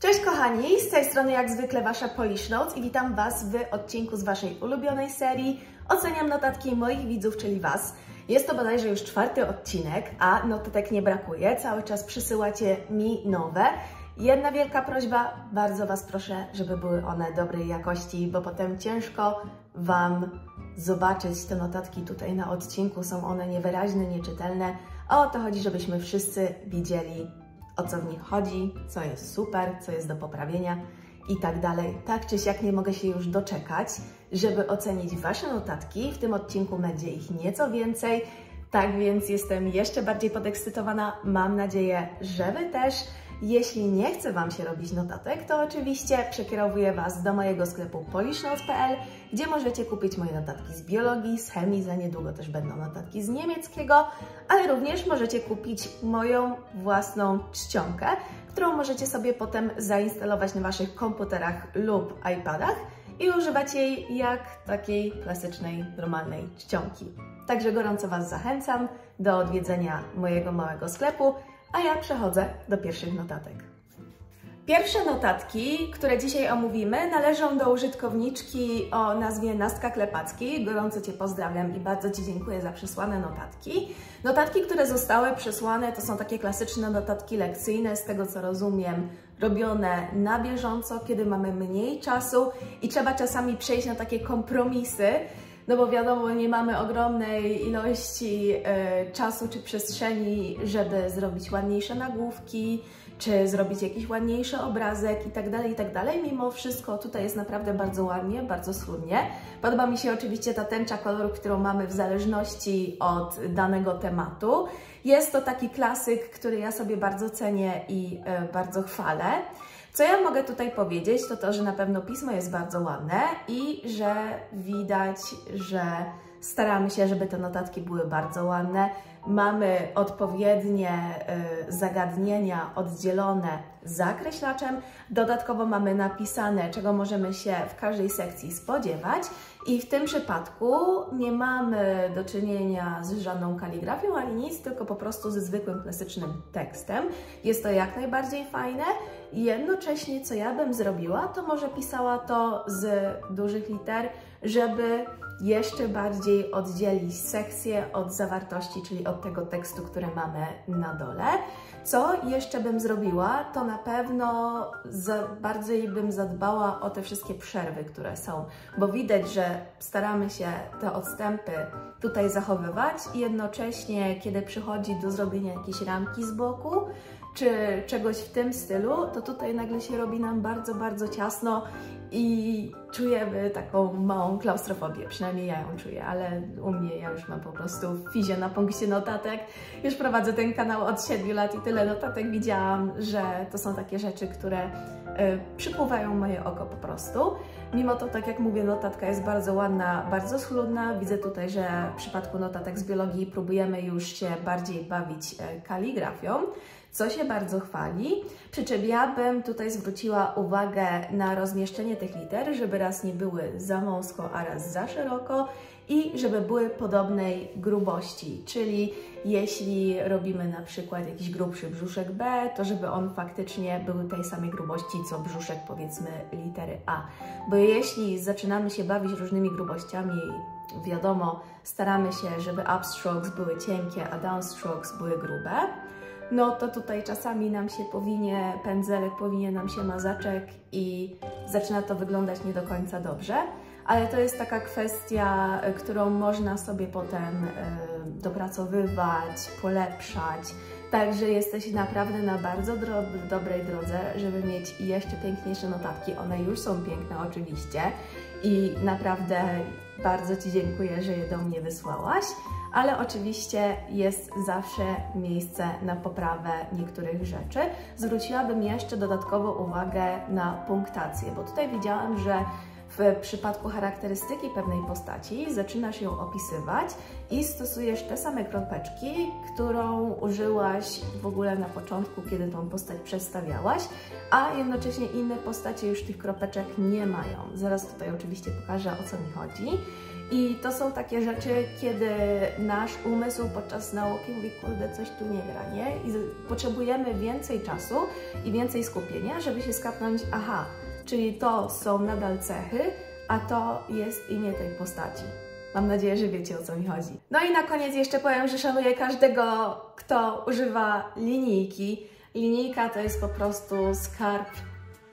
Cześć kochani, z tej strony jak zwykle Wasza Polish Notes i witam Was w odcinku z Waszej ulubionej serii Oceniam notatki moich widzów, czyli Was. Jest to bodajże już czwarty odcinek, a notatek nie brakuje, cały czas przysyłacie mi nowe. Jedna wielka prośba, bardzo Was proszę, żeby były one dobrej jakości, bo potem ciężko Wam zobaczyć te notatki tutaj na odcinku, są one niewyraźne, nieczytelne, a o to chodzi, żebyśmy wszyscy widzieli o co w nich chodzi, co jest super, co jest do poprawienia i tak dalej. Tak czy siak nie mogę się już doczekać, żeby ocenić Wasze notatki. W tym odcinku będzie ich nieco więcej, tak więc jestem jeszcze bardziej podekscytowana. Mam nadzieję, że Wy też. Jeśli nie chce Wam się robić notatek, to oczywiście przekierowuję Was do mojego sklepu polishnotes.pl, gdzie możecie kupić moje notatki z biologii, z chemii, za niedługo też będą notatki z niemieckiego, ale również możecie kupić moją własną czcionkę, którą możecie sobie potem zainstalować na Waszych komputerach lub iPadach i używać jej jak takiej klasycznej, normalnej czcionki. Także gorąco Was zachęcam do odwiedzenia mojego małego sklepu a ja przechodzę do pierwszych notatek. Pierwsze notatki, które dzisiaj omówimy, należą do użytkowniczki o nazwie Nastka Klepacki. Gorąco Cię pozdrawiam i bardzo Ci dziękuję za przesłane notatki. Notatki, które zostały przesłane, to są takie klasyczne notatki lekcyjne, z tego co rozumiem, robione na bieżąco, kiedy mamy mniej czasu i trzeba czasami przejść na takie kompromisy, no bo wiadomo, nie mamy ogromnej ilości y, czasu czy przestrzeni, żeby zrobić ładniejsze nagłówki, czy zrobić jakiś ładniejszy obrazek i tak dalej, i tak dalej. Mimo wszystko tutaj jest naprawdę bardzo ładnie, bardzo schludnie. Podoba mi się oczywiście ta tęcza koloru, którą mamy w zależności od danego tematu. Jest to taki klasyk, który ja sobie bardzo cenię i y, bardzo chwalę. Co ja mogę tutaj powiedzieć, to to, że na pewno pismo jest bardzo ładne i że widać, że staramy się, żeby te notatki były bardzo ładne. Mamy odpowiednie y, zagadnienia oddzielone zakreślaczem. Dodatkowo mamy napisane, czego możemy się w każdej sekcji spodziewać. I w tym przypadku nie mamy do czynienia z żadną kaligrafią ani nic, tylko po prostu ze zwykłym klasycznym tekstem. Jest to jak najbardziej fajne. Jednocześnie, co ja bym zrobiła, to może pisała to z dużych liter, żeby jeszcze bardziej oddzielić sekcję od zawartości, czyli od tego tekstu, który mamy na dole. Co jeszcze bym zrobiła, to na pewno bardziej bym zadbała o te wszystkie przerwy, które są, bo widać, że staramy się te odstępy tutaj zachowywać i jednocześnie, kiedy przychodzi do zrobienia jakiejś ramki z boku, czy czegoś w tym stylu, to tutaj nagle się robi nam bardzo, bardzo ciasno i czujemy taką małą klaustrofobię, przynajmniej ja ją czuję, ale u mnie ja już mam po prostu fizie na punkcie notatek. Już prowadzę ten kanał od 7 lat i tyle notatek widziałam, że to są takie rzeczy, które y, przypływają moje oko po prostu. Mimo to, tak jak mówię, notatka jest bardzo ładna, bardzo schludna. Widzę tutaj, że w przypadku notatek z biologii próbujemy już się bardziej bawić e, kaligrafią co się bardzo chwali. Przy czym ja bym tutaj zwróciła uwagę na rozmieszczenie tych liter, żeby raz nie były za wąsko, a raz za szeroko i żeby były podobnej grubości, czyli jeśli robimy na przykład jakiś grubszy brzuszek B, to żeby on faktycznie był tej samej grubości, co brzuszek powiedzmy litery A. Bo jeśli zaczynamy się bawić różnymi grubościami, wiadomo, staramy się, żeby upstrokes były cienkie, a downstrokes były grube, no to tutaj czasami nam się powinie pędzelek, powinie nam się mazaczek i zaczyna to wyglądać nie do końca dobrze. Ale to jest taka kwestia, e, którą można sobie potem y, dopracowywać, polepszać. Także jesteś naprawdę na bardzo dobrej drodze, żeby mieć jeszcze piękniejsze notatki. One już są piękne oczywiście i naprawdę bardzo Ci dziękuję, że je do mnie wysłałaś ale oczywiście jest zawsze miejsce na poprawę niektórych rzeczy. Zwróciłabym jeszcze dodatkowo uwagę na punktację, bo tutaj widziałam, że w przypadku charakterystyki pewnej postaci zaczynasz ją opisywać i stosujesz te same kropeczki, którą użyłaś w ogóle na początku, kiedy tą postać przedstawiałaś, a jednocześnie inne postacie już tych kropeczek nie mają. Zaraz tutaj oczywiście pokażę o co mi chodzi. I to są takie rzeczy, kiedy nasz umysł podczas nauki mówi, kurde, coś tu nie gra, nie? I potrzebujemy więcej czasu i więcej skupienia, żeby się skapnąć, aha, czyli to są nadal cechy, a to jest imię tej postaci. Mam nadzieję, że wiecie o co mi chodzi. No i na koniec jeszcze powiem, że szanuję każdego, kto używa linijki. Linijka to jest po prostu skarb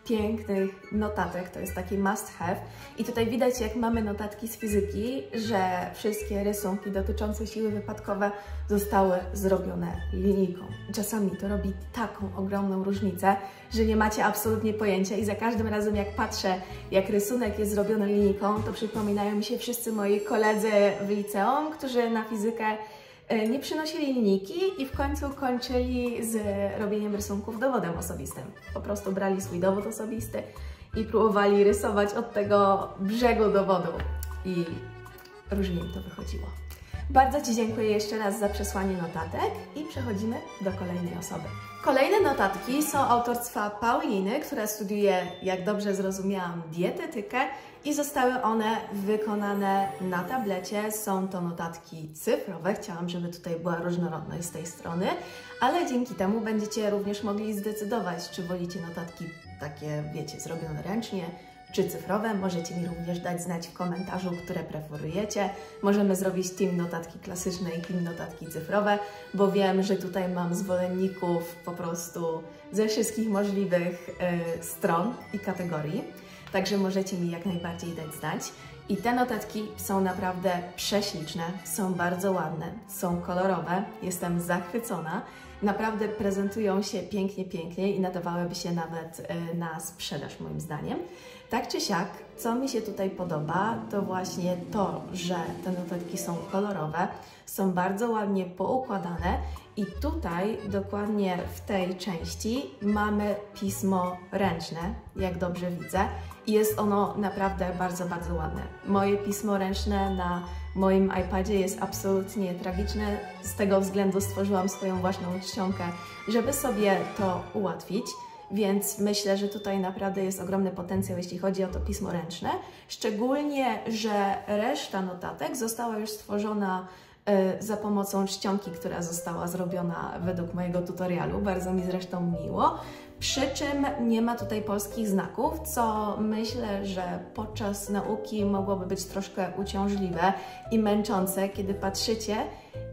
pięknych notatek, to jest taki must have. I tutaj widać, jak mamy notatki z fizyki, że wszystkie rysunki dotyczące siły wypadkowe zostały zrobione linijką. Czasami to robi taką ogromną różnicę, że nie macie absolutnie pojęcia i za każdym razem jak patrzę, jak rysunek jest zrobiony linijką, to przypominają mi się wszyscy moi koledzy w liceum, którzy na fizykę nie przynosili linijki i w końcu kończyli z robieniem rysunków dowodem osobistym. Po prostu brali swój dowód osobisty i próbowali rysować od tego brzegu dowodu i różnie im to wychodziło. Bardzo Ci dziękuję jeszcze raz za przesłanie notatek i przechodzimy do kolejnej osoby. Kolejne notatki są autorstwa Pauliny, która studiuje, jak dobrze zrozumiałam, dietetykę i zostały one wykonane na tablecie. Są to notatki cyfrowe. Chciałam, żeby tutaj była różnorodność z tej strony, ale dzięki temu będziecie również mogli zdecydować, czy wolicie notatki takie, wiecie, zrobione ręcznie, czy cyfrowe. Możecie mi również dać znać w komentarzu, które preferujecie. Możemy zrobić team notatki klasyczne i team notatki cyfrowe, bo wiem, że tutaj mam zwolenników po prostu ze wszystkich możliwych y, stron i kategorii. Także możecie mi jak najbardziej dać znać. I te notatki są naprawdę prześliczne, są bardzo ładne, są kolorowe, jestem zachwycona. Naprawdę prezentują się pięknie, pięknie i nadawałyby się nawet y, na sprzedaż moim zdaniem. Tak czy siak, co mi się tutaj podoba, to właśnie to, że te notatki są kolorowe, są bardzo ładnie poukładane i tutaj dokładnie w tej części mamy pismo ręczne, jak dobrze widzę. I jest ono naprawdę bardzo, bardzo ładne. Moje pismo ręczne na moim iPadzie jest absolutnie tragiczne. Z tego względu stworzyłam swoją własną czcionkę, żeby sobie to ułatwić więc myślę, że tutaj naprawdę jest ogromny potencjał, jeśli chodzi o to pismo ręczne. Szczególnie, że reszta notatek została już stworzona e, za pomocą czcionki, która została zrobiona według mojego tutorialu. Bardzo mi zresztą miło. Przy czym nie ma tutaj polskich znaków, co myślę, że podczas nauki mogłoby być troszkę uciążliwe i męczące, kiedy patrzycie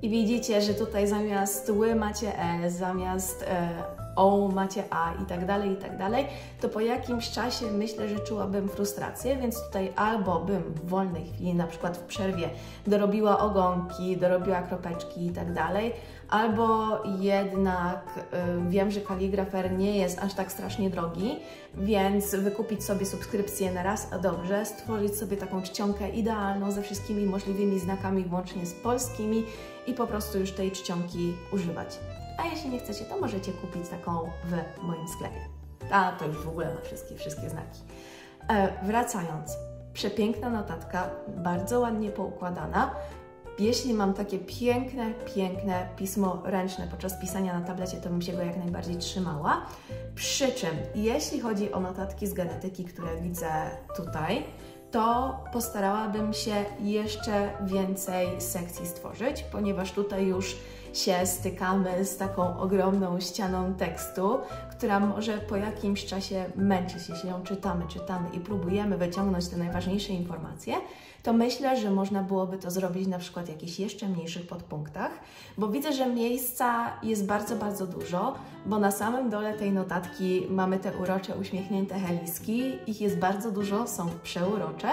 i widzicie, że tutaj zamiast ły macie E, zamiast e, o, macie A i tak dalej, i tak dalej, to po jakimś czasie myślę, że czułabym frustrację, więc tutaj albo bym w wolnej chwili, na przykład w przerwie, dorobiła ogonki, dorobiła kropeczki i tak dalej, albo jednak y, wiem, że kaligrafer nie jest aż tak strasznie drogi, więc wykupić sobie subskrypcję na raz, a dobrze, stworzyć sobie taką czcionkę idealną ze wszystkimi możliwymi znakami, włącznie z polskimi i po prostu już tej czcionki używać a jeśli nie chcecie, to możecie kupić taką w moim sklepie. A to już w ogóle ma wszystkie, wszystkie znaki. E, wracając, przepiękna notatka, bardzo ładnie poukładana. Jeśli mam takie piękne, piękne pismo ręczne podczas pisania na tablecie, to bym się go jak najbardziej trzymała. Przy czym, jeśli chodzi o notatki z genetyki, które widzę tutaj, to postarałabym się jeszcze więcej sekcji stworzyć, ponieważ tutaj już się stykamy z taką ogromną ścianą tekstu, która może po jakimś czasie męczyć, jeśli ją czytamy, czytamy i próbujemy wyciągnąć te najważniejsze informacje, to myślę, że można byłoby to zrobić na przykład w jakichś jeszcze mniejszych podpunktach, bo widzę, że miejsca jest bardzo, bardzo dużo, bo na samym dole tej notatki mamy te urocze, uśmiechnięte heliski, ich jest bardzo dużo, są przeurocze,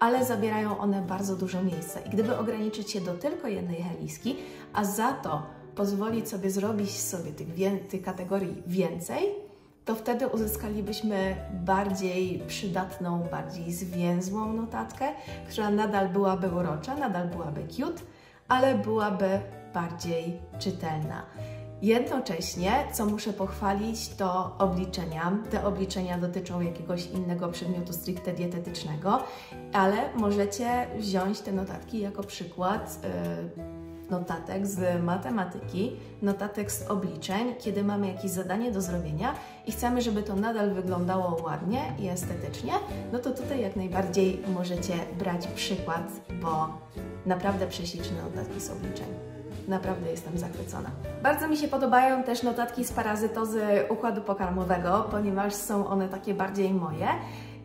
ale zabierają one bardzo dużo miejsca. I gdyby ograniczyć się do tylko jednej heliski, a za to pozwolić sobie zrobić sobie tych, tych kategorii więcej, to wtedy uzyskalibyśmy bardziej przydatną, bardziej zwięzłą notatkę, która nadal byłaby urocza, nadal byłaby cute, ale byłaby bardziej czytelna. Jednocześnie, co muszę pochwalić, to obliczenia. Te obliczenia dotyczą jakiegoś innego przedmiotu stricte dietetycznego, ale możecie wziąć te notatki jako przykład. Yy, notatek z matematyki, notatek z obliczeń, kiedy mamy jakieś zadanie do zrobienia i chcemy, żeby to nadal wyglądało ładnie i estetycznie, no to tutaj jak najbardziej możecie brać przykład, bo naprawdę prześliczne notatki z obliczeń. Naprawdę jestem zachwycona. Bardzo mi się podobają też notatki z parazytozy układu pokarmowego, ponieważ są one takie bardziej moje.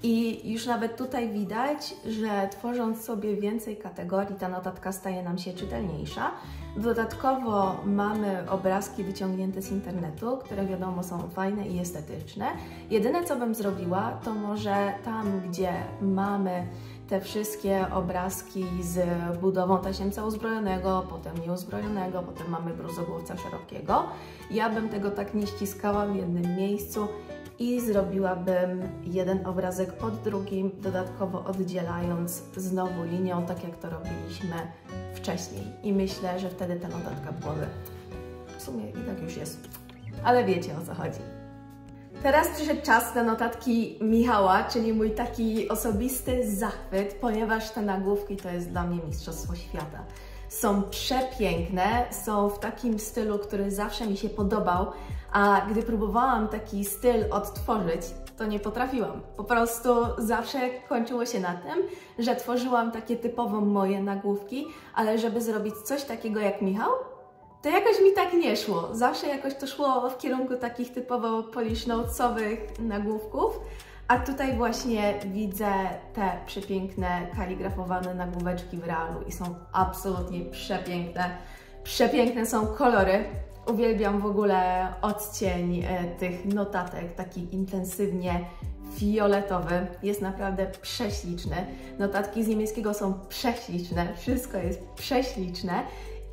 I już nawet tutaj widać, że tworząc sobie więcej kategorii, ta notatka staje nam się czytelniejsza. Dodatkowo mamy obrazki wyciągnięte z internetu, które wiadomo są fajne i estetyczne. Jedyne co bym zrobiła, to może tam, gdzie mamy te wszystkie obrazki z budową tasiemca uzbrojonego, potem nieuzbrojonego, potem mamy bruzogłowca szerokiego. Ja bym tego tak nie ściskała w jednym miejscu i zrobiłabym jeden obrazek pod drugim, dodatkowo oddzielając znowu linią, tak jak to robiliśmy wcześniej. I myślę, że wtedy ta notatka byłaby w sumie i tak już jest. Ale wiecie o co chodzi. Teraz przyszedł czas na notatki Michała, czyli mój taki osobisty zachwyt, ponieważ te nagłówki to jest dla mnie Mistrzostwo Świata. Są przepiękne, są w takim stylu, który zawsze mi się podobał, a gdy próbowałam taki styl odtworzyć, to nie potrafiłam. Po prostu zawsze kończyło się na tym, że tworzyłam takie typowo moje nagłówki, ale żeby zrobić coś takiego jak Michał, to jakoś mi tak nie szło. Zawsze jakoś to szło w kierunku takich typowo polish notesowych nagłówków, a tutaj właśnie widzę te przepiękne kaligrafowane nagłóweczki w realu i są absolutnie przepiękne. Przepiękne są kolory. Uwielbiam w ogóle odcień e, tych notatek, taki intensywnie fioletowy. Jest naprawdę prześliczny. Notatki z niemieckiego są prześliczne. Wszystko jest prześliczne.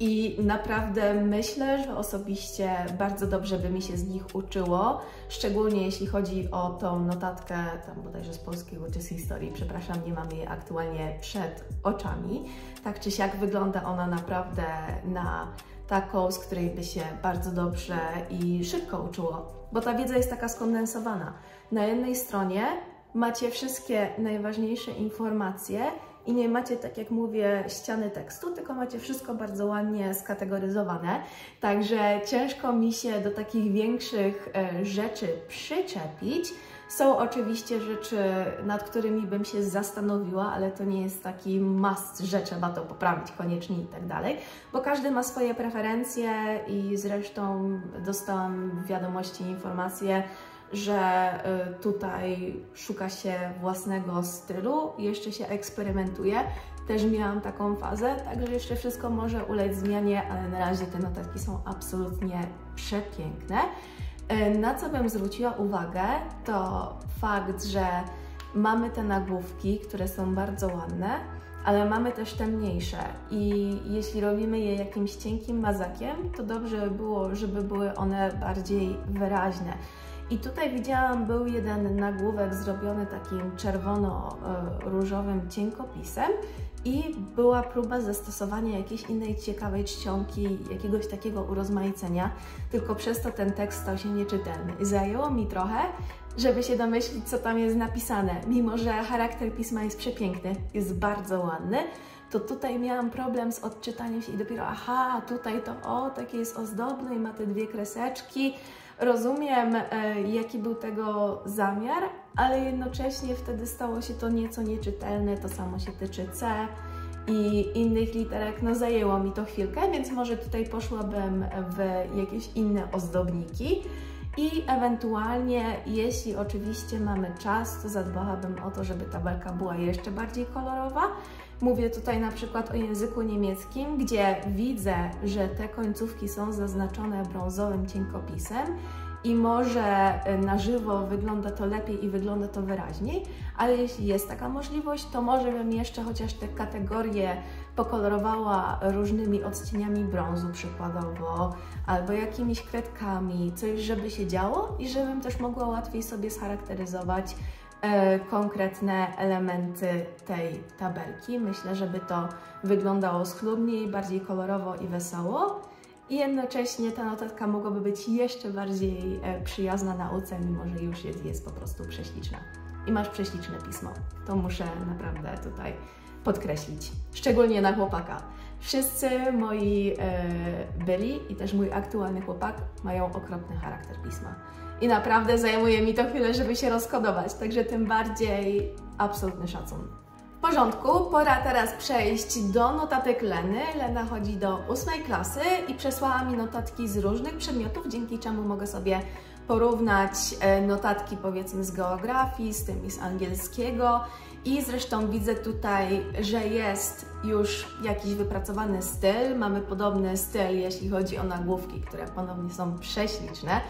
I naprawdę myślę, że osobiście bardzo dobrze by mi się z nich uczyło, szczególnie jeśli chodzi o tą notatkę, tam bodajże z polskiego czy z historii, przepraszam, nie mam jej aktualnie przed oczami. Tak czy siak wygląda ona naprawdę na taką, z której by się bardzo dobrze i szybko uczyło, bo ta wiedza jest taka skondensowana. Na jednej stronie macie wszystkie najważniejsze informacje i nie macie, tak jak mówię, ściany tekstu, tylko macie wszystko bardzo ładnie skategoryzowane. Także ciężko mi się do takich większych e, rzeczy przyczepić. Są oczywiście rzeczy, nad którymi bym się zastanowiła, ale to nie jest taki must, że trzeba to poprawić koniecznie i tak dalej, bo każdy ma swoje preferencje i zresztą dostałam wiadomości informacje, że y, tutaj szuka się własnego stylu, jeszcze się eksperymentuje. Też miałam taką fazę, także jeszcze wszystko może ulec zmianie, ale na razie te notatki są absolutnie przepiękne. Y, na co bym zwróciła uwagę, to fakt, że mamy te nagłówki, które są bardzo ładne, ale mamy też te mniejsze i jeśli robimy je jakimś cienkim mazakiem, to dobrze by było, żeby były one bardziej wyraźne. I tutaj widziałam, był jeden nagłówek zrobiony takim czerwono-różowym cienkopisem i była próba zastosowania jakiejś innej ciekawej czcionki, jakiegoś takiego urozmaicenia, tylko przez to ten tekst stał się nieczytelny. Zajęło mi trochę, żeby się domyślić, co tam jest napisane. Mimo, że charakter pisma jest przepiękny, jest bardzo ładny, to tutaj miałam problem z odczytaniem się i dopiero, aha, tutaj to o, takie jest ozdobne i ma te dwie kreseczki, Rozumiem, e, jaki był tego zamiar, ale jednocześnie wtedy stało się to nieco nieczytelne. To samo się tyczy C i innych literek. No zajęło mi to chwilkę, więc może tutaj poszłabym w jakieś inne ozdobniki. I ewentualnie, jeśli oczywiście mamy czas, to zadbałabym o to, żeby tabelka była jeszcze bardziej kolorowa. Mówię tutaj na przykład o języku niemieckim, gdzie widzę, że te końcówki są zaznaczone brązowym cienkopisem i może e, na żywo wygląda to lepiej i wygląda to wyraźniej, ale jeśli jest taka możliwość, to może bym jeszcze chociaż te kategorie pokolorowała różnymi odcieniami brązu przykładowo, albo jakimiś kredkami, coś, żeby się działo i żebym też mogła łatwiej sobie scharakteryzować konkretne elementy tej tabelki. Myślę, żeby to wyglądało schludniej, bardziej kolorowo i wesoło. I jednocześnie ta notatka mogłaby być jeszcze bardziej e, przyjazna nauce, mimo że już jest, jest po prostu prześliczna. I masz prześliczne pismo. To muszę naprawdę tutaj podkreślić, szczególnie na chłopaka. Wszyscy moi e, byli i też mój aktualny chłopak mają okropny charakter pisma. I naprawdę zajmuje mi to chwilę, żeby się rozkodować, także tym bardziej absolutny szacun. W porządku, pora teraz przejść do notatek Leny. Lena chodzi do ósmej klasy i przesłała mi notatki z różnych przedmiotów, dzięki czemu mogę sobie porównać e, notatki powiedzmy z geografii, z tymi z angielskiego i zresztą widzę tutaj, że jest już jakiś wypracowany styl. Mamy podobny styl, jeśli chodzi o nagłówki, które ponownie są prześliczne.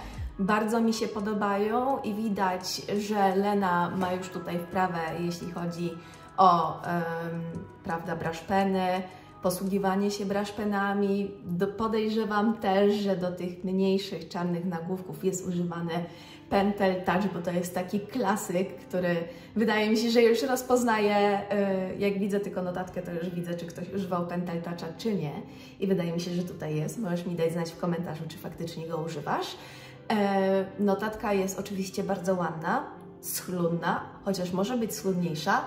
Bardzo mi się podobają i widać, że Lena ma już tutaj wprawę, jeśli chodzi o um, prawda, braszpeny, posługiwanie się braszpenami. podejrzewam też, że do tych mniejszych czarnych nagłówków jest używany Pentel Touch, bo to jest taki klasyk, który wydaje mi się, że już rozpoznaję, y, jak widzę tylko notatkę, to już widzę, czy ktoś używał Pentel Toucha, czy nie. I wydaje mi się, że tutaj jest. Możesz mi dać znać w komentarzu, czy faktycznie go używasz. E, notatka jest oczywiście bardzo ładna, schludna, chociaż może być schludniejsza.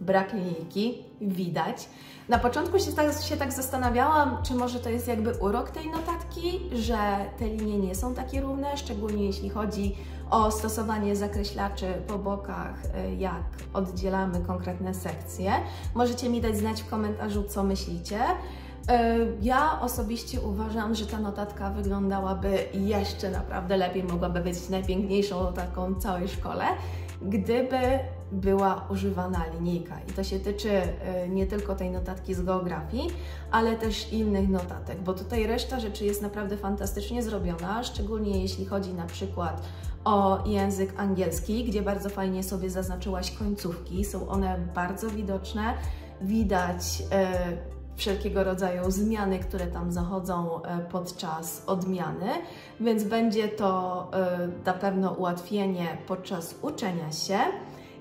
Brak linijki, widać. Na początku się tak, się tak zastanawiałam, czy może to jest jakby urok tej notatki, że te linie nie są takie równe, szczególnie jeśli chodzi o stosowanie zakreślaczy po bokach, e, jak oddzielamy konkretne sekcje. Możecie mi dać znać w komentarzu, co myślicie. E, ja osobiście uważam, że ta notatka wyglądałaby jeszcze naprawdę lepiej, mogłaby być najpiękniejszą notatką w całej szkole, gdyby była używana linijka. I to się tyczy e, nie tylko tej notatki z geografii, ale też innych notatek, bo tutaj reszta rzeczy jest naprawdę fantastycznie zrobiona, szczególnie jeśli chodzi na przykład o język angielski, gdzie bardzo fajnie sobie zaznaczyłaś końcówki, są one bardzo widoczne, widać e, wszelkiego rodzaju zmiany, które tam zachodzą e, podczas odmiany, więc będzie to e, na pewno ułatwienie podczas uczenia się.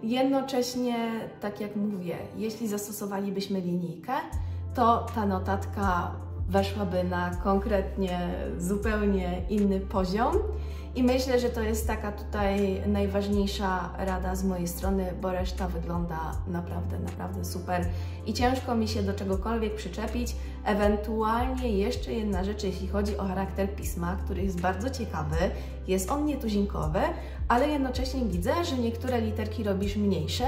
Jednocześnie, tak jak mówię, jeśli zastosowalibyśmy linijkę, to ta notatka weszłaby na konkretnie zupełnie inny poziom. I myślę, że to jest taka tutaj najważniejsza rada z mojej strony, bo reszta wygląda naprawdę, naprawdę super i ciężko mi się do czegokolwiek przyczepić. Ewentualnie jeszcze jedna rzecz, jeśli chodzi o charakter pisma, który jest bardzo ciekawy, jest on nietuzinkowy, ale jednocześnie widzę, że niektóre literki robisz mniejsze,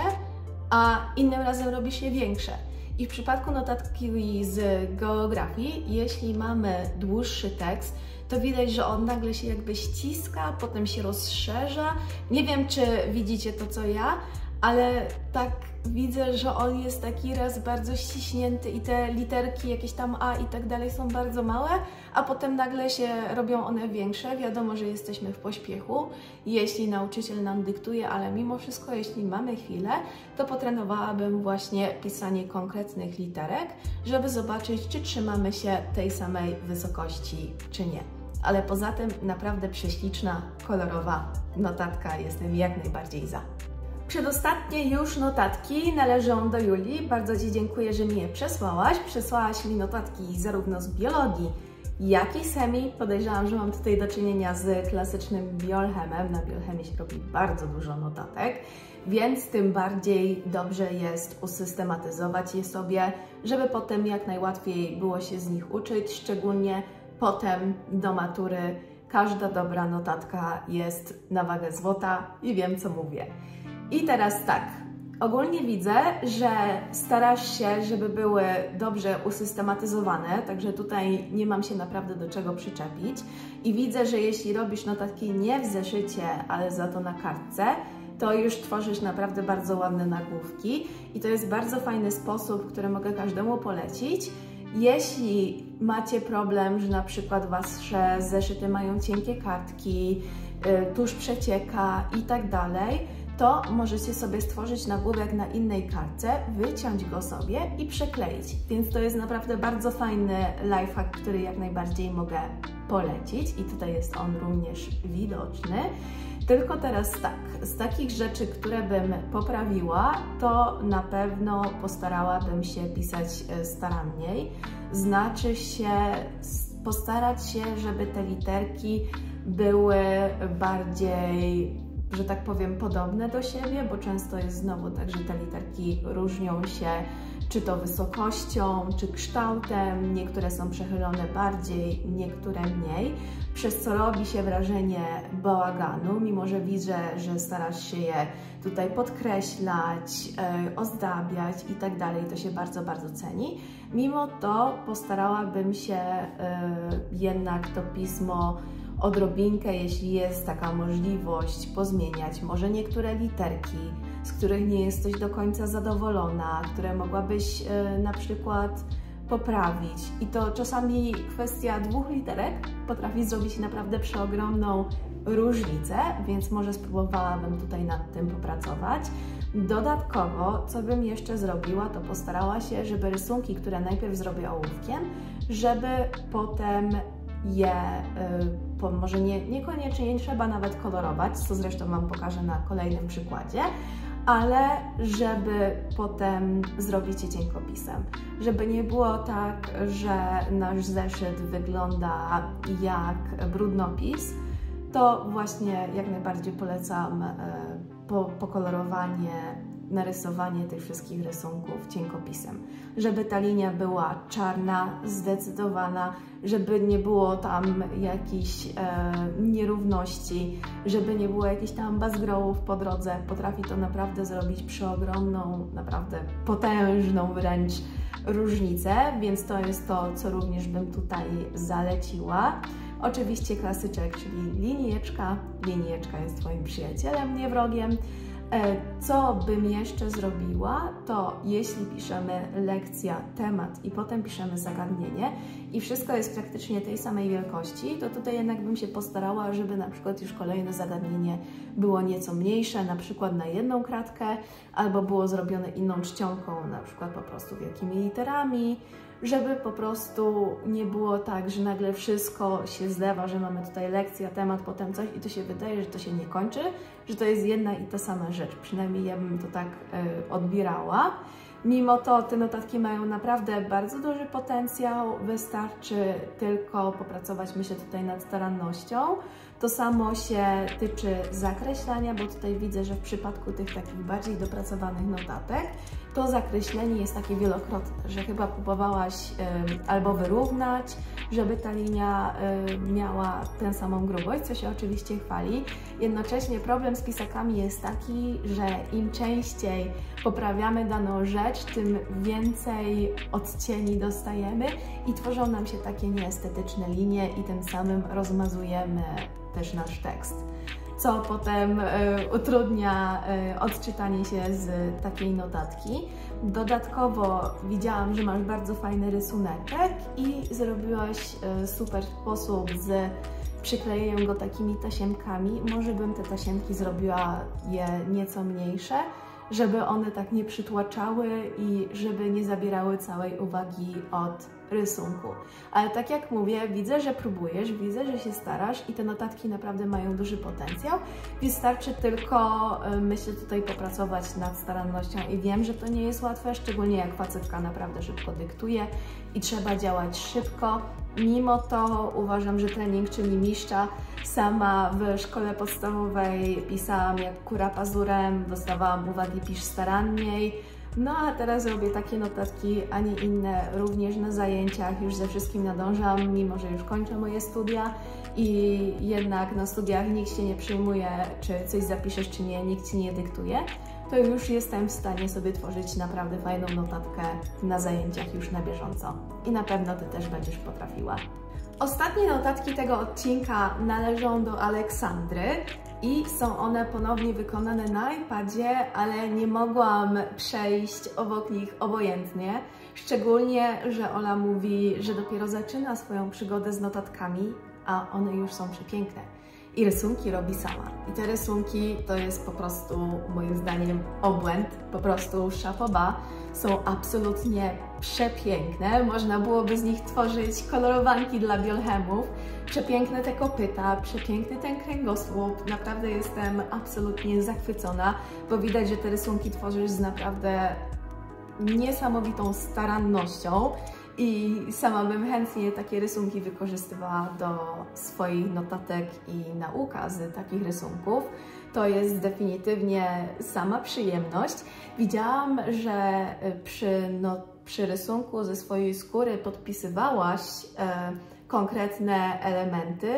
a innym razem robisz je większe. I w przypadku notatki z geografii, jeśli mamy dłuższy tekst, to widać, że on nagle się jakby ściska, potem się rozszerza. Nie wiem, czy widzicie to, co ja, ale tak widzę, że on jest taki raz bardzo ściśnięty i te literki, jakieś tam A i tak dalej są bardzo małe, a potem nagle się robią one większe. Wiadomo, że jesteśmy w pośpiechu, jeśli nauczyciel nam dyktuje, ale mimo wszystko, jeśli mamy chwilę, to potrenowałabym właśnie pisanie konkretnych literek, żeby zobaczyć, czy trzymamy się tej samej wysokości, czy nie. Ale poza tym naprawdę prześliczna, kolorowa notatka, jestem jak najbardziej za. Przedostatnie już notatki należą do Julii. Bardzo Ci dziękuję, że mi je przesłałaś. Przesłałaś mi notatki zarówno z biologii, jak i semi. Podejrzewam, że mam tutaj do czynienia z klasycznym biolchemem. Na biolchemie się robi bardzo dużo notatek, więc tym bardziej dobrze jest usystematyzować je sobie, żeby potem jak najłatwiej było się z nich uczyć, szczególnie potem do matury. Każda dobra notatka jest na wagę złota i wiem, co mówię. I teraz tak, ogólnie widzę, że starasz się, żeby były dobrze usystematyzowane, także tutaj nie mam się naprawdę do czego przyczepić. I widzę, że jeśli robisz notatki nie w zeszycie, ale za to na kartce, to już tworzysz naprawdę bardzo ładne nagłówki i to jest bardzo fajny sposób, który mogę każdemu polecić. Jeśli macie problem, że na przykład Wasze zeszyty mają cienkie kartki, y, tuż przecieka i tak dalej, to możecie sobie stworzyć nagłówek na innej kartce, wyciąć go sobie i przekleić. Więc to jest naprawdę bardzo fajny lifehack, który jak najbardziej mogę polecić i tutaj jest on również widoczny. Tylko teraz tak, z takich rzeczy, które bym poprawiła, to na pewno postarałabym się pisać e, staranniej. Znaczy się postarać się, żeby te literki były bardziej że tak powiem, podobne do siebie, bo często jest znowu tak, że te literki różnią się czy to wysokością, czy kształtem. Niektóre są przechylone bardziej, niektóre mniej, przez co robi się wrażenie bałaganu, mimo że widzę, że starasz się je tutaj podkreślać, e, ozdabiać i tak dalej. To się bardzo, bardzo ceni. Mimo to postarałabym się e, jednak to pismo odrobinkę, jeśli jest taka możliwość, pozmieniać może niektóre literki, z których nie jesteś do końca zadowolona, które mogłabyś e, na przykład poprawić. I to czasami kwestia dwóch literek potrafi zrobić naprawdę przeogromną różnicę, więc może spróbowałabym tutaj nad tym popracować. Dodatkowo, co bym jeszcze zrobiła, to postarała się, żeby rysunki, które najpierw zrobię ołówkiem, żeby potem je, y, może nie, niekoniecznie nie trzeba nawet kolorować, co zresztą Wam pokażę na kolejnym przykładzie, ale żeby potem zrobić je cienkopisem. Żeby nie było tak, że nasz zeszyt wygląda jak brudnopis, to właśnie jak najbardziej polecam e, pokolorowanie narysowanie tych wszystkich rysunków cienkopisem. Żeby ta linia była czarna, zdecydowana, żeby nie było tam jakichś e, nierówności, żeby nie było jakichś tam bazgrołów po drodze. Potrafi to naprawdę zrobić przeogromną, naprawdę potężną wręcz różnicę, więc to jest to, co również bym tutaj zaleciła. Oczywiście klasyczek, czyli linijeczka. Linijeczka jest Twoim przyjacielem, nie wrogiem. E, co bym jeszcze zrobiła, to jeśli piszemy lekcja, temat i potem piszemy zagadnienie i wszystko jest praktycznie tej samej wielkości, to tutaj jednak bym się postarała, żeby na przykład już kolejne zagadnienie było nieco mniejsze, na przykład na jedną kratkę, albo było zrobione inną czcionką, na przykład po prostu wielkimi literami, żeby po prostu nie było tak, że nagle wszystko się zlewa, że mamy tutaj lekcję, temat, potem coś i to się wydaje, że to się nie kończy, że to jest jedna i ta sama rzecz. Przynajmniej ja bym to tak y, odbierała. Mimo to te notatki mają naprawdę bardzo duży potencjał, wystarczy tylko popracować, myślę, tutaj nad starannością. To samo się tyczy zakreślania, bo tutaj widzę, że w przypadku tych takich bardziej dopracowanych notatek to zakreślenie jest takie wielokrotne, że chyba próbowałaś albo wyrównać, żeby ta linia miała tę samą grubość, co się oczywiście chwali. Jednocześnie problem z pisakami jest taki, że im częściej poprawiamy daną rzecz, tym więcej odcieni dostajemy i tworzą nam się takie nieestetyczne linie i tym samym rozmazujemy też nasz tekst co potem y, utrudnia y, odczytanie się z takiej notatki. Dodatkowo widziałam, że masz bardzo fajny rysunek i zrobiłaś y, super sposób z przyklejeniem go takimi tasiemkami. Może bym te tasiemki zrobiła je nieco mniejsze, żeby one tak nie przytłaczały i żeby nie zabierały całej uwagi od rysunku. Ale tak jak mówię, widzę, że próbujesz, widzę, że się starasz i te notatki naprawdę mają duży potencjał. Wystarczy tylko, y, myślę, tutaj popracować nad starannością i wiem, że to nie jest łatwe, szczególnie jak facetka naprawdę szybko dyktuje i trzeba działać szybko. Mimo to uważam, że trening czyni mistrza. Sama w szkole podstawowej pisałam jak kura pazurem, dostawałam uwagi pisz staranniej, no a teraz robię takie notatki, a nie inne również na zajęciach, już ze wszystkim nadążam, mimo że już kończę moje studia. I jednak na studiach nikt się nie przyjmuje, czy coś zapiszesz, czy nie, nikt Ci nie dyktuje, to już jestem w stanie sobie tworzyć naprawdę fajną notatkę na zajęciach już na bieżąco. I na pewno Ty też będziesz potrafiła. Ostatnie notatki tego odcinka należą do Aleksandry i są one ponownie wykonane na iPadzie, ale nie mogłam przejść obok nich obojętnie. Szczególnie, że Ola mówi, że dopiero zaczyna swoją przygodę z notatkami, a one już są przepiękne i rysunki robi sama. I te rysunki to jest po prostu moim zdaniem obłęd, po prostu szapoba. Są absolutnie przepiękne, można byłoby z nich tworzyć kolorowanki dla biolchemów. Przepiękne te kopyta, przepiękny ten kręgosłup, naprawdę jestem absolutnie zachwycona, bo widać, że te rysunki tworzysz z naprawdę niesamowitą starannością i sama bym chętnie takie rysunki wykorzystywała do swoich notatek i nauka z takich rysunków. to jest definitywnie sama przyjemność. Widziałam, że przy, no, przy rysunku ze swojej skóry podpisywałaś e, konkretne elementy,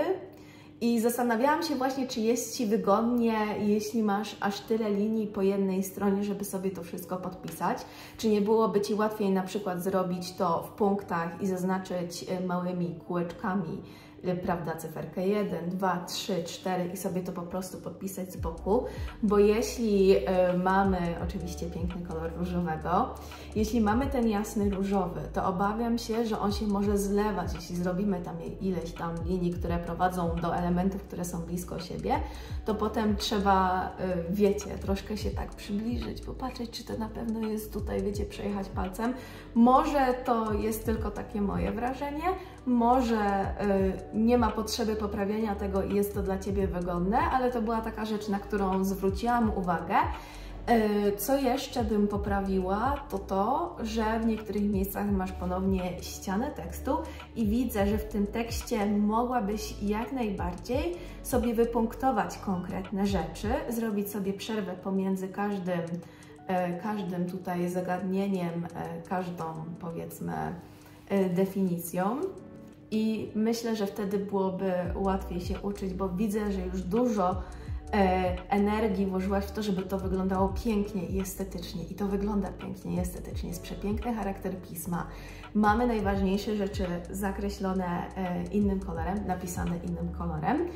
i zastanawiałam się właśnie, czy jest Ci wygodnie, jeśli masz aż tyle linii po jednej stronie, żeby sobie to wszystko podpisać. Czy nie byłoby Ci łatwiej na przykład zrobić to w punktach i zaznaczyć e, małymi kółeczkami Y, prawda, cyferkę 1, 2, 3, 4 i sobie to po prostu podpisać z boku, bo jeśli y, mamy oczywiście piękny kolor różowego, jeśli mamy ten jasny różowy, to obawiam się, że on się może zlewać, jeśli zrobimy tam ileś tam linii, które prowadzą do elementów, które są blisko siebie, to potem trzeba, y, wiecie, troszkę się tak przybliżyć, popatrzeć, czy to na pewno jest tutaj, wiecie, przejechać palcem. Może to jest tylko takie moje wrażenie, może y, nie ma potrzeby poprawiania tego i jest to dla Ciebie wygodne, ale to była taka rzecz, na którą zwróciłam uwagę. Y, co jeszcze bym poprawiła, to to, że w niektórych miejscach masz ponownie ścianę tekstu i widzę, że w tym tekście mogłabyś jak najbardziej sobie wypunktować konkretne rzeczy, zrobić sobie przerwę pomiędzy każdym, y, każdym tutaj zagadnieniem, każdą powiedzmy definicją. I myślę, że wtedy byłoby łatwiej się uczyć, bo widzę, że już dużo e, energii włożyłaś w to, żeby to wyglądało pięknie i estetycznie. I to wygląda pięknie i estetycznie. Jest przepiękny charakter pisma. Mamy najważniejsze rzeczy zakreślone e, innym kolorem, napisane innym kolorem.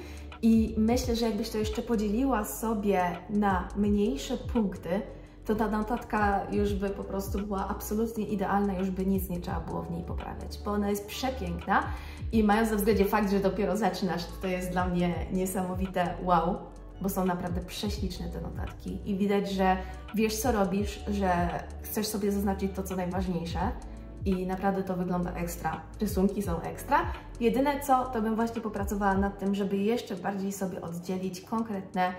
I myślę, że jakbyś to jeszcze podzieliła sobie na mniejsze punkty, to ta notatka już by po prostu była absolutnie idealna, już by nic nie trzeba było w niej poprawiać, bo ona jest przepiękna i mając na względzie fakt, że dopiero zaczynasz, to jest dla mnie niesamowite wow, bo są naprawdę prześliczne te notatki i widać, że wiesz co robisz, że chcesz sobie zaznaczyć to, co najważniejsze i naprawdę to wygląda ekstra. Rysunki są ekstra. Jedyne co, to bym właśnie popracowała nad tym, żeby jeszcze bardziej sobie oddzielić konkretne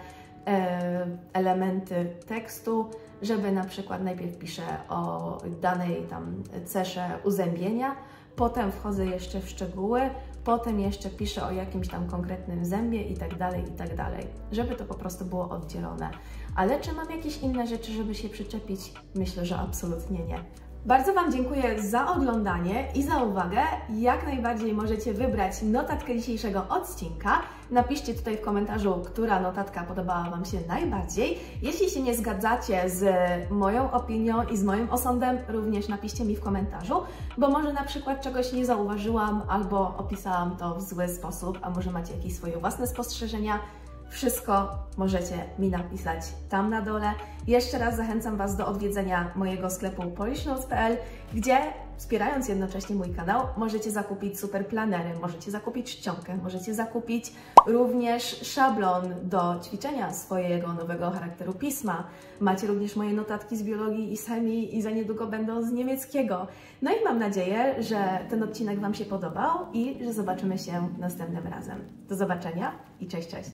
e, elementy tekstu, żeby na przykład najpierw piszę o danej tam cesze uzębienia, potem wchodzę jeszcze w szczegóły, potem jeszcze piszę o jakimś tam konkretnym zębie i tak dalej, i tak dalej, żeby to po prostu było oddzielone. Ale czy mam jakieś inne rzeczy, żeby się przyczepić? Myślę, że absolutnie nie. Bardzo Wam dziękuję za oglądanie i za uwagę. Jak najbardziej możecie wybrać notatkę dzisiejszego odcinka. Napiszcie tutaj w komentarzu, która notatka podobała Wam się najbardziej. Jeśli się nie zgadzacie z moją opinią i z moim osądem, również napiszcie mi w komentarzu, bo może na przykład czegoś nie zauważyłam albo opisałam to w zły sposób, a może macie jakieś swoje własne spostrzeżenia. Wszystko możecie mi napisać tam na dole. Jeszcze raz zachęcam Was do odwiedzenia mojego sklepu polishnotes.pl, gdzie wspierając jednocześnie mój kanał, możecie zakupić super planery, możecie zakupić czcionkę, możecie zakupić również szablon do ćwiczenia swojego nowego charakteru pisma. Macie również moje notatki z biologii i chemii i za niedługo będą z niemieckiego. No i mam nadzieję, że ten odcinek Wam się podobał i że zobaczymy się następnym razem. Do zobaczenia i cześć, cześć!